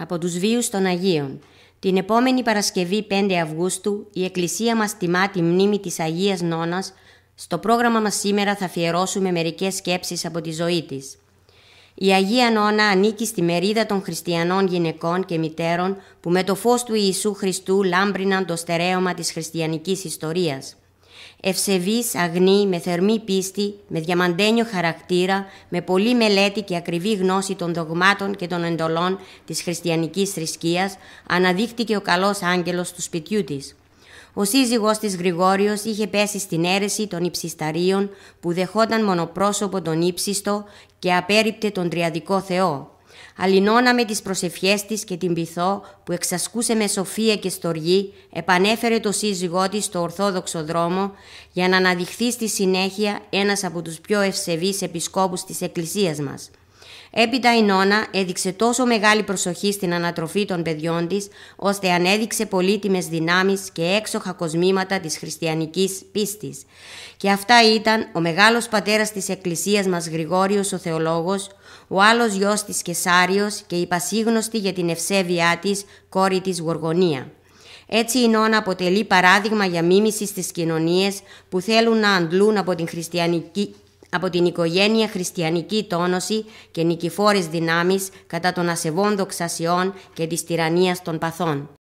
από τους βίους των Αγίων. Την επόμενη Παρασκευή 5 Αυγούστου η Εκκλησία μας τιμά τη μνήμη της Αγίας Νόνας. Στο πρόγραμμα μας σήμερα θα αφιερώσουμε μερικές σκέψεις από τη ζωή της. Η Αγία Νόνα ανήκει στη μερίδα των χριστιανών γυναικών και μητέρων που με το φως του Ιησού Χριστού λάμπριναν το στερέωμα της χριστιανικής ιστορίας. Ευσεβής, αγνή, με θερμή πίστη, με διαμαντένιο χαρακτήρα, με πολλή μελέτη και ακριβή γνώση των δογμάτων και των εντολών της χριστιανικής θρησκείας, αναδείχτηκε ο καλός άγγελος του σπιτιού της. Ο σύζυγός της Γρηγόριος είχε πέσει στην αίρεση των υψισταρίων που δεχόταν μονοπρόσωπο τον ύψιστο και απέριπτε τον τριαδικό Θεό. Αλληνώνα με τις προσευχές της και την πυθό που εξασκούσε με σοφία και στοργή, επανέφερε το σύζυγό της στο ορθόδοξο δρόμο για να αναδειχθεί στη συνέχεια ένας από τους πιο ευσεβείς επισκόπους της Εκκλησίας μας. Έπειτα η Νόνα έδειξε τόσο μεγάλη προσοχή στην ανατροφή των παιδιών της, ώστε ανέδειξε πολύτιμες δυνάμεις και έξοχα κοσμήματα της χριστιανικής πίστης. Και αυτά ήταν ο μεγάλος πατέρας της Εκκλησίας μας Γρηγόριος ο Θεολόγος, ο άλλος γιος της Κεσάριος και η πασίγνωστη για την ευσέβειά της κόρη της Γοργονία. Έτσι η Νόνα αποτελεί παράδειγμα για μίμηση στις κοινωνίες που θέλουν να αντλούν από την χριστιανική από την οικογένεια χριστιανική τόνωση και νικηφόρες δυνάμεις κατά των ασεβών δοξασιών και της τυραννίας των παθών.